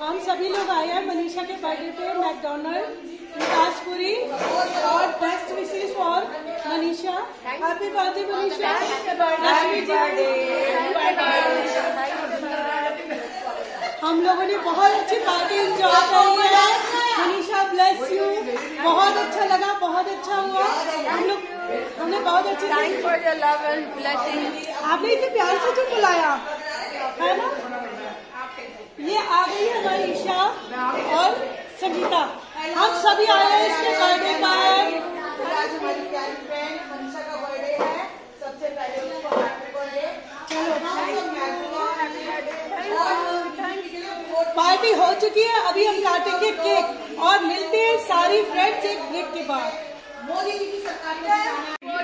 हम सभी लोग आए हैं मनीषा के बर्थडे पे मैकडोनल्ड विकासपुरी और best wishes for Manisha. Happy birthday Manisha. हम लोगों ने बहुत अच्छी पार्टी एंजॉय करी है। मनीषा ब्लेस यू बहुत अच्छा लगा बहुत अच्छा हुआ। हम लोग हमने बहुत अच्छी. आपने इतने प्यार से क्यों बुलाया है ना ये आ गई है हमारी ईशा और संगीता हम सभी आए हैं इसके बर्थडे पर। आज हमारी प्यारी फ्रेंड मनीषा का बर्थडे है सबसे पहले उसको हैप्पी बर्थडे चलो हम सब मैकडोनल्ड और पार्टी हो चुकी है अभी हम काटेंगे केक और मिलते हैं सारी फ्रेंड्स एक ब्रेक के बाद मोदी जी की सरकार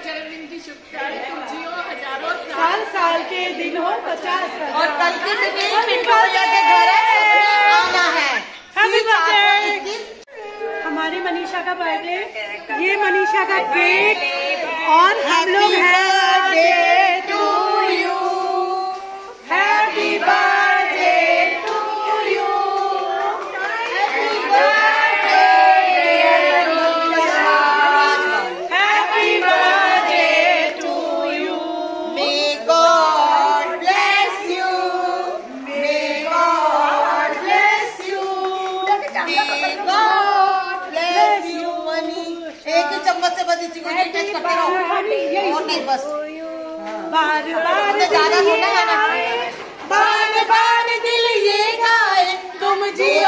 जन्मदिन की शुभकामनाएँ जियो हज़ारों साल। साल साल के दिन हो पचास और कल के दिन ही पिंटू भैया के घर है। आना है! हमारी मनीषा का बर्थडे। ये मनीषा का केक और हम लोग हैं। बस इसी को टच करते रहो। और नहीं बस। बार बार ज़्यादा दिल ये है ना। बार बार दिल ये गाए तुम जियो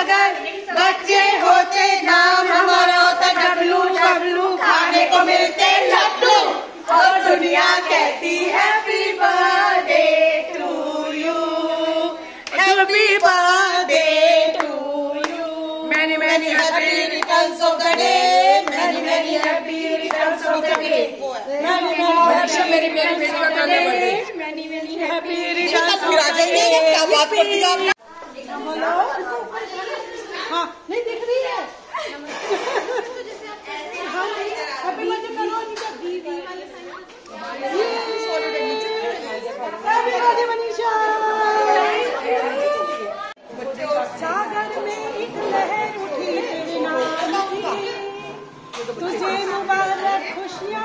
अगर बच्चे होते नाम हमारा होता डब्लू डब्लू खाने को मिलते लड्डू और दुनिया कहती happy birthday to you happy birthday to you many many happy returns of the day. Many many happy returns of the day. मेरी मेरी बेटी का है बर्थडे मैनी मैनी हैप्पी फिर आ जाएँगे ये क्या बात करती हो आप बोलो हाँ नहीं दिख रही है। सागर में एक लहर उठी तेरे नाम की तुझे मुबारक खुशियाँ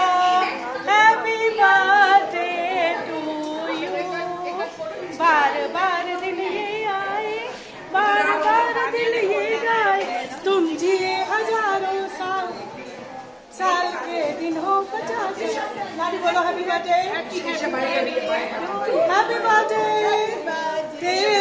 to bolo happy birthday. Happy birthday. Happy birthday.